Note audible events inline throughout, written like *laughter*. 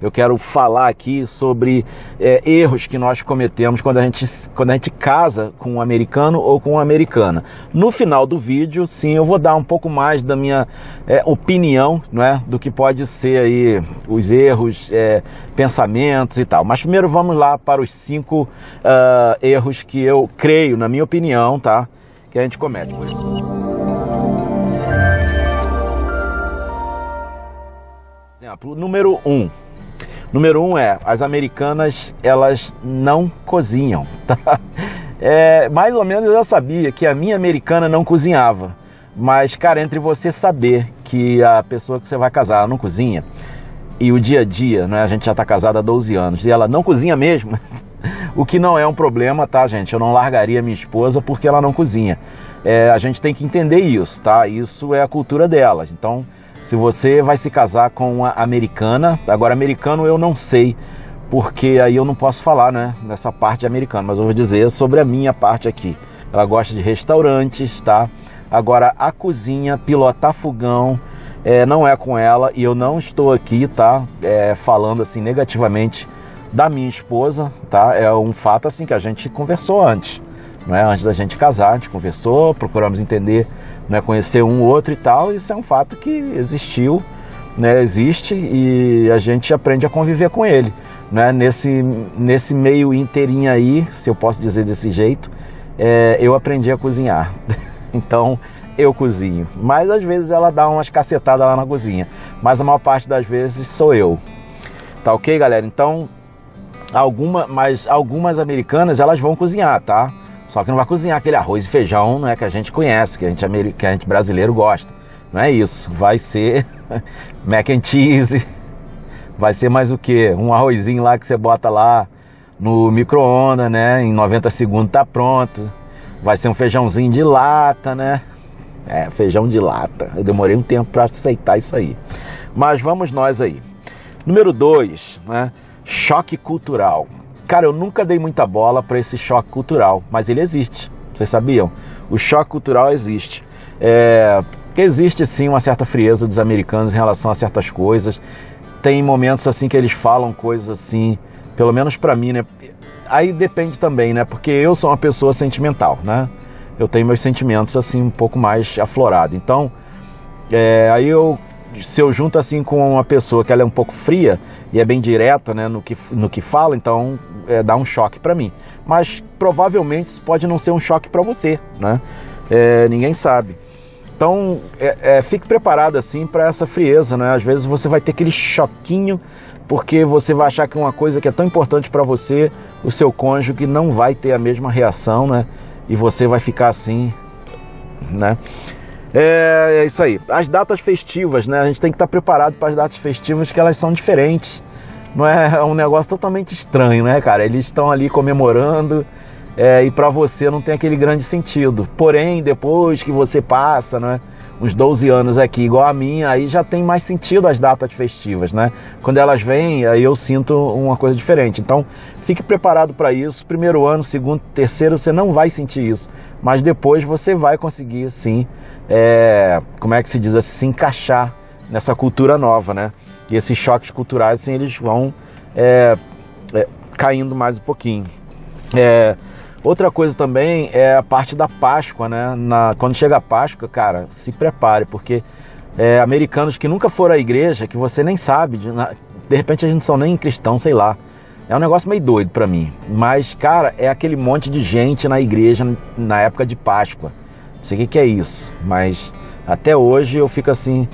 Eu quero falar aqui sobre é, erros que nós cometemos quando a, gente, quando a gente casa com um americano ou com uma americana. No final do vídeo, sim, eu vou dar um pouco mais da minha é, opinião não é, do que pode ser aí os erros, é, pensamentos e tal. Mas primeiro vamos lá para os cinco uh, erros que eu creio, na minha opinião, tá? Que a gente comete. Exemplo, número um Número um é, as americanas, elas não cozinham, *laughs* tá? É, mais ou menos eu já sabia que a minha americana não cozinhava. Mas, cara, entre você saber que a pessoa que você vai casar não cozinha, e o dia a dia, né? A gente já está casado há 12 anos, e ela não cozinha mesmo, *laughs* o que não é um problema, tá, gente? Eu não largaria minha esposa porque ela não cozinha. É, a gente tem que entender isso, tá? Isso é a cultura delas. Então, se você vai se casar com uma americana, agora americano eu não sei, porque aí eu não posso falar, né, nessa parte americana, mas eu vou dizer sobre a minha parte aqui. Ela gosta de restaurantes, tá? Agora a cozinha, pilotar fogão, é, não é com ela e eu não estou aqui, tá? É, falando assim negativamente da minha esposa, tá? É um fato assim que a gente conversou antes, né? Antes da gente casar, a gente conversou, procuramos entender né, conhecer um outro e tal, isso é um fato que existiu, né, existe e a gente aprende a conviver com ele. Né? Nesse, nesse meio inteirinho aí, se eu posso dizer desse jeito, é, eu aprendi a cozinhar. *laughs* então eu cozinho. Mas às vezes ela dá umas cacetadas lá na cozinha. Mas a maior parte das vezes sou eu. Tá ok, galera? Então, alguma, mas algumas americanas elas vão cozinhar, tá? Só que não vai cozinhar aquele arroz e feijão não é que a gente conhece, que a gente, que a gente brasileiro gosta. Não é isso. Vai ser *laughs* mac and cheese. Vai ser mais o que? Um arrozinho lá que você bota lá no micro-ondas, né? Em 90 segundos tá pronto. Vai ser um feijãozinho de lata, né? É, feijão de lata. Eu demorei um tempo para aceitar isso aí. Mas vamos nós aí. Número 2, né? Choque cultural. Cara, eu nunca dei muita bola para esse choque cultural, mas ele existe. Vocês sabiam? O choque cultural existe. É, existe sim uma certa frieza dos americanos em relação a certas coisas. Tem momentos assim que eles falam coisas assim, pelo menos para mim, né? Aí depende também, né? Porque eu sou uma pessoa sentimental, né? Eu tenho meus sentimentos assim um pouco mais aflorados. Então, é, aí eu se eu junto assim com uma pessoa que ela é um pouco fria e é bem direta né, no, que, no que fala, então é, dá um choque para mim. Mas provavelmente isso pode não ser um choque para você, né? É, ninguém sabe. Então é, é fique preparado assim para essa frieza, né? Às vezes você vai ter aquele choquinho porque você vai achar que uma coisa que é tão importante para você, o seu cônjuge não vai ter a mesma reação, né? E você vai ficar assim, né? É, é isso aí. As datas festivas, né? A gente tem que estar preparado para as datas festivas que elas são diferentes. Não é, é um negócio totalmente estranho, né, cara? Eles estão ali comemorando é, e para você não tem aquele grande sentido. Porém, depois que você passa, né? Uns 12 anos aqui, igual a minha, aí já tem mais sentido as datas festivas, né? Quando elas vêm, aí eu sinto uma coisa diferente. Então, fique preparado para isso. Primeiro ano, segundo, terceiro, você não vai sentir isso. Mas depois você vai conseguir, sim, é, como é que se diz assim, se encaixar nessa cultura nova, né? E esses choques culturais, assim, eles vão é, é, caindo mais um pouquinho. É, outra coisa também é a parte da Páscoa, né? Na, quando chega a Páscoa, cara, se prepare, porque é, americanos que nunca foram à igreja, que você nem sabe, de, de repente a gente não são nem cristão, sei lá. É um negócio meio doido para mim. Mas, cara, é aquele monte de gente na igreja na época de Páscoa sei o que, é isso, mas até hoje eu fico assim,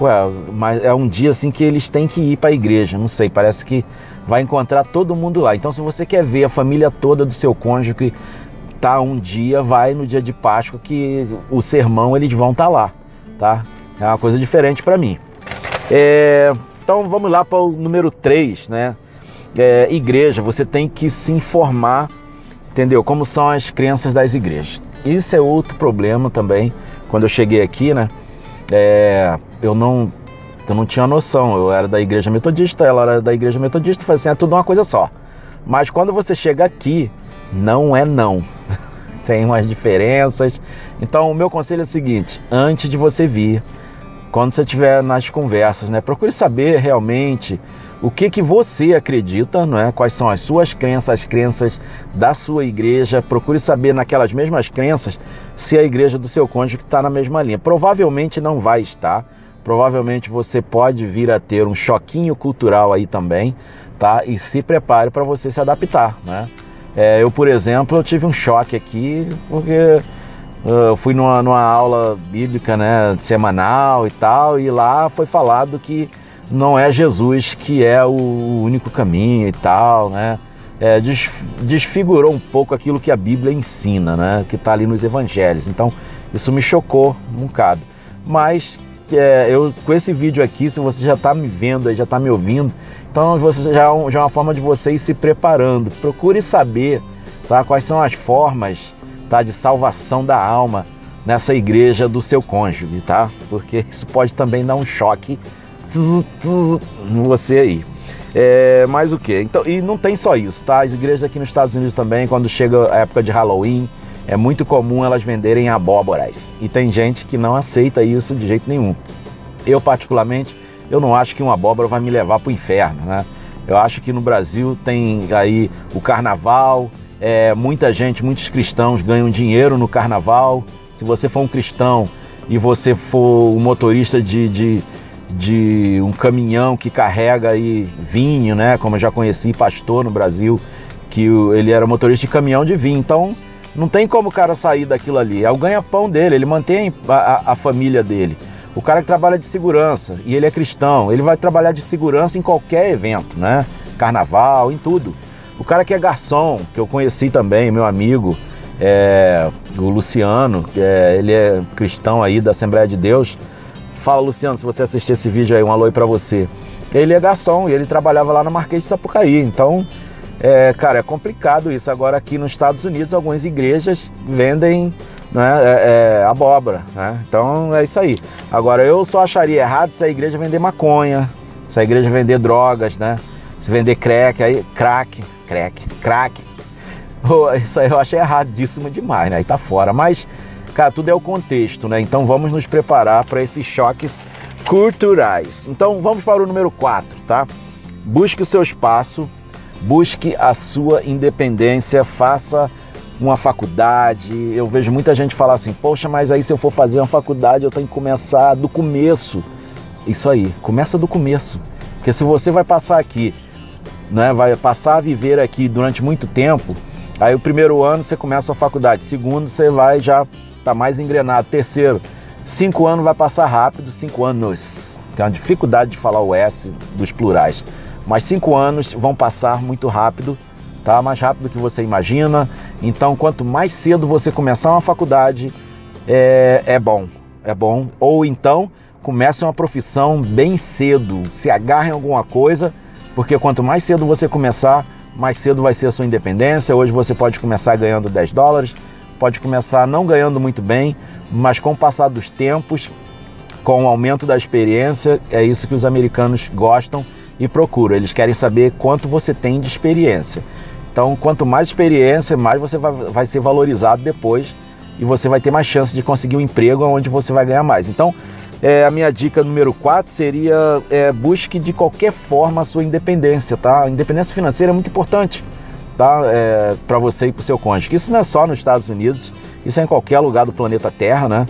ué, mas é um dia assim que eles têm que ir para a igreja, não sei, parece que vai encontrar todo mundo lá. Então se você quer ver a família toda do seu cônjuge que tá um dia, vai no dia de Páscoa que o sermão eles vão estar tá lá, tá? É uma coisa diferente para mim. É, então vamos lá para o número 3, né? É, igreja, você tem que se informar, entendeu? Como são as crenças das igrejas. Isso é outro problema também. Quando eu cheguei aqui, né? É, eu não eu não tinha noção. Eu era da igreja metodista, ela era da igreja metodista. Falei assim, é tudo uma coisa só. Mas quando você chega aqui, não é não. *laughs* Tem umas diferenças. Então, o meu conselho é o seguinte: antes de você vir, quando você estiver nas conversas, né, procure saber realmente o que que você acredita, não é? Quais são as suas crenças, as crenças da sua igreja. Procure saber naquelas mesmas crenças se a igreja do seu cônjuge está na mesma linha. Provavelmente não vai estar. Provavelmente você pode vir a ter um choquinho cultural aí também, tá? E se prepare para você se adaptar, né? É, eu, por exemplo, eu tive um choque aqui porque eu fui numa, numa aula bíblica, né, semanal e tal, e lá foi falado que não é Jesus que é o único caminho e tal, né? É, desfigurou um pouco aquilo que a Bíblia ensina, né? Que está ali nos Evangelhos. Então, isso me chocou um bocado. Mas é, eu com esse vídeo aqui, se você já está me vendo, já está me ouvindo, então você já, é já é uma forma de você ir se preparando. Procure saber tá, quais são as formas tá, de salvação da alma nessa igreja do seu cônjuge, tá? Porque isso pode também dar um choque você aí. É, mas o que? Então, e não tem só isso, tá? As igrejas aqui nos Estados Unidos também, quando chega a época de Halloween, é muito comum elas venderem abóboras. E tem gente que não aceita isso de jeito nenhum. Eu, particularmente, eu não acho que uma abóbora vai me levar para o inferno, né? Eu acho que no Brasil tem aí o carnaval, é, muita gente, muitos cristãos ganham dinheiro no carnaval. Se você for um cristão e você for um motorista de, de de um caminhão que carrega aí vinho, né? Como eu já conheci pastor no Brasil, que ele era motorista de caminhão de vinho. Então não tem como o cara sair daquilo ali. É o ganha-pão dele, ele mantém a, a, a, família dele. O cara que trabalha de segurança e ele é cristão, ele vai trabalhar de segurança em qualquer evento, né? Carnaval, em tudo. O cara que é garçom, que eu conheci também, meu amigo, é, o Luciano, que é, ele é cristão aí da Assembleia de Deus Fala, Luciano, se você assistir esse vídeo aí, um alô aí pra você. Ele é garçom e ele trabalhava lá na Marquês de Sapucaí. Então, é, cara, é complicado isso. Agora, aqui nos Estados Unidos, algumas igrejas vendem né, é, é, abóbora. Né? Então, é isso aí. Agora, eu só acharia errado se a igreja vender maconha, se a igreja vender drogas, né? Se vender crack, aí, crack, crack, crack. *laughs* Isso aí eu acho erradíssimo demais, né? Aí tá fora. Mas Tudo é o contexto, né? Então vamos nos preparar para esses choques culturais. Então vamos para o número 4, tá? Busque o seu espaço, busque a sua independência, faça uma faculdade. Eu vejo muita gente falar assim: "Poxa, mas aí se eu for fazer uma faculdade, eu tenho que começar do começo". Isso aí, começa do começo. Porque se você vai passar aqui, né, vai passar a viver aqui durante muito tempo, aí o primeiro ano você começa a faculdade, segundo você vai já está mais engrenado. Terceiro, cinco anos vai passar rápido, cinco anos. Tem uma dificuldade de falar o S dos plurais. Mas cinco anos vão passar muito rápido, tá? Mais rápido do que você imagina. Então, quanto mais cedo você começar uma faculdade, é, é bom. É bom. Ou então, comece uma profissão bem cedo. Se agarre em alguma coisa, porque quanto mais cedo você começar, mais cedo vai ser a sua independência. Hoje você pode começar ganhando 10 dólares, pode começar não ganhando muito bem, mas com o passar dos tempos, com o aumento da experiência, é isso que os americanos gostam e procuram. Eles querem saber quanto você tem de experiência. Então, quanto mais experiência, mais você vai, vai ser valorizado depois e você vai ter mais chance de conseguir um emprego onde você vai ganhar mais. Então, é, a minha dica número 4 seria é, busque de qualquer forma a sua independência, tá? A independência financeira é muito importante tá? É, para você e para o seu cônjuge. Isso não é só nos Estados Unidos, isso é em qualquer lugar do planeta Terra, né?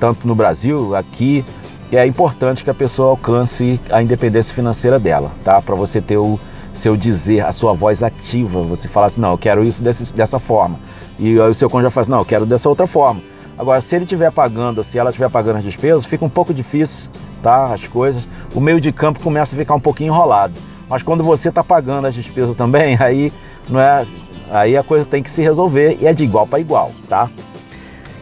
Tanto no Brasil, aqui. É importante que a pessoa alcance a independência financeira dela, tá? Para você ter o seu dizer, a sua voz ativa. Você falar assim, não, eu quero isso desse, dessa forma. E aí o seu cônjuge fala assim, não, eu quero dessa outra forma. Agora, se ele estiver pagando, se ela estiver pagando as despesas, fica um pouco difícil, tá? As coisas. O meio de campo começa a ficar um pouquinho enrolado. Mas quando você está pagando as despesas também, *laughs* aí não é? Aí a coisa tem que se resolver e é de igual para igual, tá?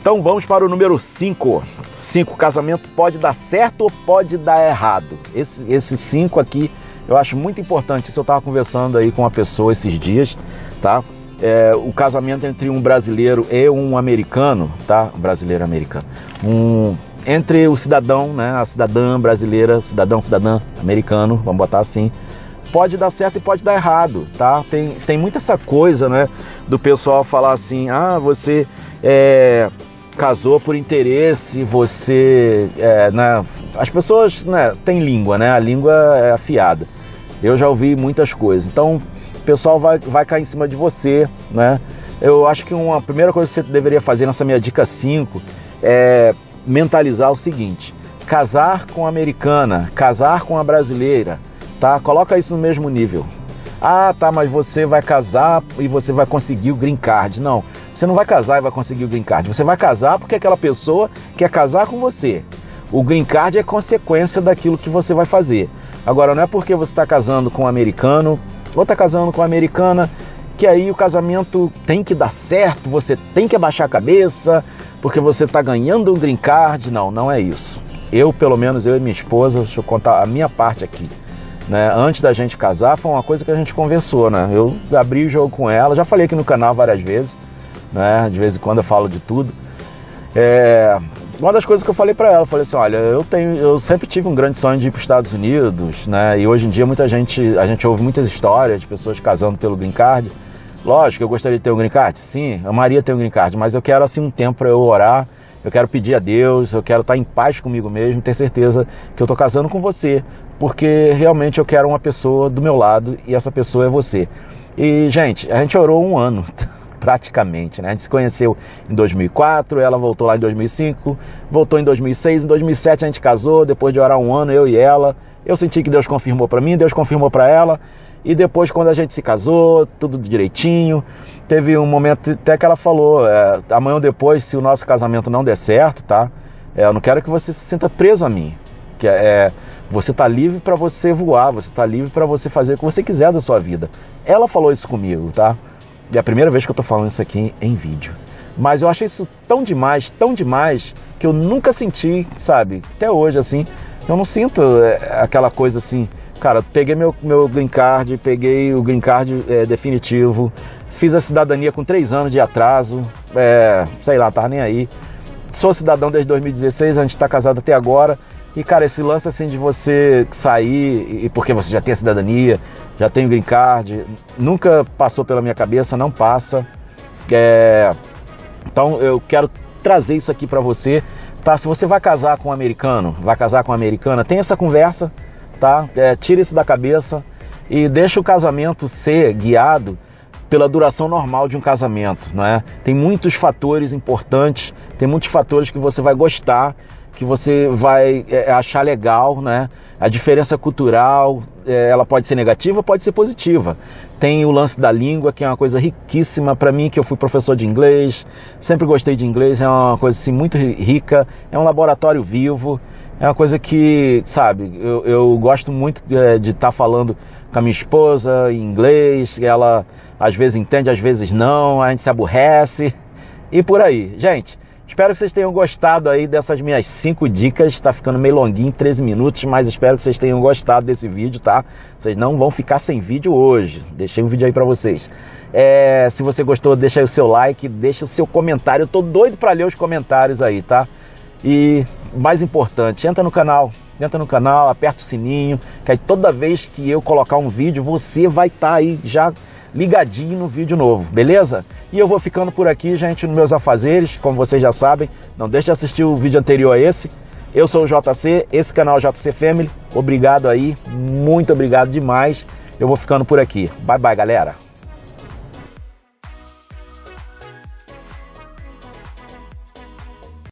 Então vamos para o número 5. 5. Casamento pode dar certo ou pode dar errado. Esse 5 aqui eu acho muito importante. Isso eu estava conversando aí com uma pessoa esses dias, tá? É, o casamento entre um brasileiro e um americano, tá? Brasileiro americano. Um, entre o cidadão, né? A cidadã brasileira, cidadão, cidadã americano, vamos botar assim pode dar certo e pode dar errado, tá? Tem, tem muita essa coisa, né, do pessoal falar assim, ah, você é, casou por interesse, você, é, né, as pessoas, né, têm língua, né, a língua é afiada. Eu já ouvi muitas coisas. Então, o pessoal vai, vai cair em cima de você, né? Eu acho que uma primeira coisa que você deveria fazer nessa minha dica 5 é mentalizar o seguinte: casar com a americana, casar com a brasileira, tá? Coloca isso no mesmo nível. Ah, tá, mas você vai casar e você vai conseguir o green card. Não, você não vai casar e vai conseguir o green card. Você vai casar porque aquela pessoa quer casar com você. O green card é consequência daquilo que você vai fazer. Agora, não é porque você está casando com um americano ou está casando com uma americana que aí o casamento tem que dar certo, você tem que abaixar a cabeça porque você está ganhando um green card. Não, não é isso. Eu, pelo menos, eu e minha esposa, deixa eu contar a minha parte aqui. Né? Antes da gente casar, foi uma coisa que a gente conversou, né? Eu abri o jogo com ela, já falei aqui no canal várias vezes, né? De vez em quando eu falo de tudo. É... Uma das coisas que eu falei para ela, eu falei assim, olha, eu tenho, eu sempre tive um grande sonho de ir para os Estados Unidos, né? E hoje em dia muita gente, a gente ouve muitas histórias de pessoas casando pelo green card. Lógico, eu gostaria de ter um green card, sim, amaria ter um green card, mas eu quero assim um tempo para eu orar eu quero pedir a Deus, eu quero estar em paz comigo mesmo, ter certeza que eu estou casando com você, porque realmente eu quero uma pessoa do meu lado e essa pessoa é você. E, gente, a gente orou um ano, *laughs* praticamente, né? A gente se conheceu em 2004, ela voltou lá em 2005, voltou em 2006, em 2007 a gente casou, depois de orar um ano, eu e ela. Eu senti que Deus confirmou para mim, Deus confirmou para ela. E depois, quando a gente se casou, tudo direitinho, teve um momento até que ela falou: é, amanhã ou depois, se o nosso casamento não der certo, tá? É, eu não quero que você se sinta preso a mim. Que é, você está livre para você voar, você está livre para você fazer o que você quiser da sua vida. Ela falou isso comigo, tá? E é a primeira vez que eu estou falando isso aqui em vídeo. Mas eu achei isso tão demais, tão demais, que eu nunca senti, sabe? Até hoje, assim, eu não sinto é, aquela coisa assim Cara, peguei meu, meu green card, peguei o green card é, definitivo, fiz a cidadania com três anos de atraso, é, sei lá, tava nem aí. Sou cidadão desde 2016, a gente está casado até agora. E, cara, esse lance assim de você sair, e porque você já tem a cidadania, já tem o green card, nunca passou pela minha cabeça, não passa. É, então eu quero trazer isso aqui para você, tá? Se você vai casar com um americano, vai casar com uma americana, tem essa conversa tá? É, tira isso da cabeça e deixa o casamento ser guiado pela duração normal de um casamento, não é? Tem muitos fatores importantes, tem muitos fatores que você vai gostar, que você vai é, achar legal, né? A diferença cultural, é, ela pode ser negativa, pode ser positiva. Tem o lance da língua, que é uma coisa riquíssima para mim, que eu fui professor de inglês, sempre gostei de inglês, é uma coisa assim muito rica, é um laboratório vivo é uma coisa que, sabe, eu, eu gosto muito é, de estar tá falando com a minha esposa em inglês, ela às vezes entende, às vezes não, a gente se aborrece e por aí. Gente, espero que vocês tenham gostado aí dessas minhas cinco dicas. Está ficando meio longuinho, 13 minutos, mas espero que vocês tenham gostado desse vídeo, tá? Vocês não vão ficar sem vídeo hoje. Deixei um vídeo aí para vocês. É, se você gostou, deixa aí o seu like, deixa o seu comentário. Eu tô doido para ler os comentários aí, tá? E mais importante, entra no canal, entra no canal, aperta o sininho, que aí toda vez que eu colocar um vídeo, você vai estar tá aí já ligadinho no vídeo novo, beleza? E eu vou ficando por aqui, gente, nos meus afazeres, como vocês já sabem. Não deixe de assistir o vídeo anterior a esse. Eu sou o JC, esse canal é JC Family. Obrigado aí, muito obrigado demais. Eu vou ficando por aqui. Bye bye, galera.